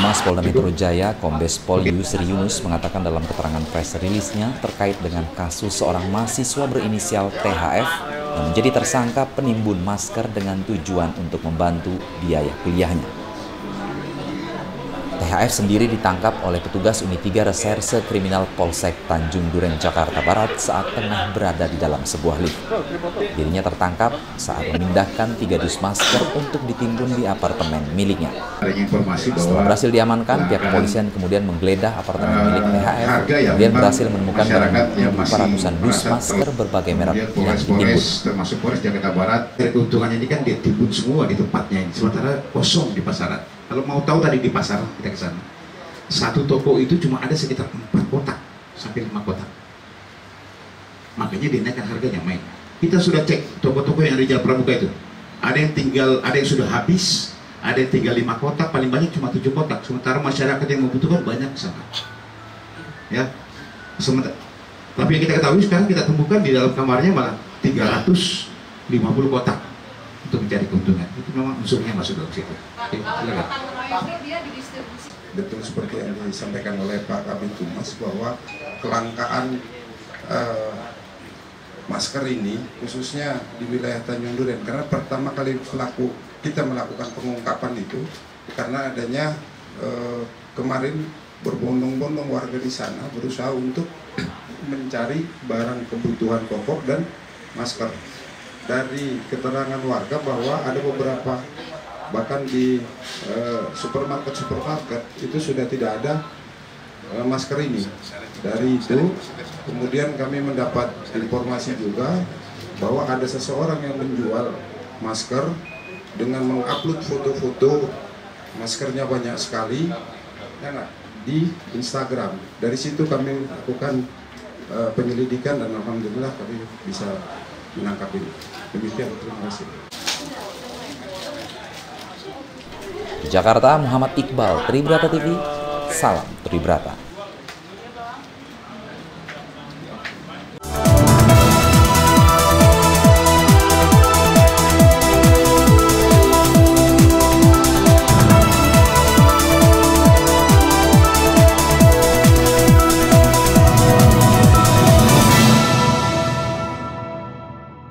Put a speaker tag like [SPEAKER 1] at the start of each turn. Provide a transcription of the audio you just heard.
[SPEAKER 1] Humas Polda Metro Jaya, Kombes Pol Yusri Yunus mengatakan dalam keterangan press release-nya terkait dengan kasus seorang mahasiswa berinisial THF yang menjadi tersangka penimbun masker dengan tujuan untuk membantu biaya kuliahnya. THF sendiri ditangkap oleh petugas unit 3 Reserse Kriminal Polsek Tanjung Duren, Jakarta Barat saat tengah berada di dalam sebuah lift. Dirinya tertangkap saat memindahkan tiga dus masker untuk ditimbun di apartemen miliknya. Setelah berhasil diamankan, pihak kepolisian kemudian menggeledah apartemen milik THF, kemudian berhasil menemukan barang bukti ratusan dus masker berbagai merek yang ditimbun.
[SPEAKER 2] Termasuk Polres Jakarta Barat, keuntungannya ini kan ditimbun semua di tempatnya ini, sementara kosong di pasaran. Kalau mau tahu tadi di pasar kita ke sana. Satu toko itu cuma ada sekitar empat kotak sampai lima kotak. Makanya dinaikkan harganya main. Kita sudah cek toko-toko yang ada di Jalan Pramuka itu. Ada yang tinggal, ada yang sudah habis, ada yang tinggal lima kotak, paling banyak cuma tujuh kotak. Sementara masyarakat yang membutuhkan banyak sana. Ya, sementara. Tapi yang kita ketahui sekarang kita temukan di dalam kamarnya malah 350 kotak untuk mencari keuntungan. Itu memang unsurnya masuk dalam situ. Oke, silakan.
[SPEAKER 3] Betul seperti yang disampaikan oleh Pak Kabin Tumas bahwa kelangkaan eh, masker ini khususnya di wilayah Tanjung Duren karena pertama kali pelaku kita melakukan pengungkapan itu karena adanya eh, kemarin berbondong-bondong warga di sana berusaha untuk mencari barang kebutuhan pokok dan masker dari keterangan warga bahwa ada beberapa bahkan di supermarket-supermarket uh, itu sudah tidak ada uh, masker ini. Dari itu kemudian kami mendapat informasi juga bahwa ada seseorang yang menjual masker dengan mengupload foto-foto maskernya banyak sekali ya di Instagram. Dari situ kami lakukan uh, penyelidikan dan alhamdulillah kami bisa menangkap ini. Demikian, terima kasih.
[SPEAKER 1] Jakarta, Muhammad Iqbal, Tribrata TV, Salam Tribrata.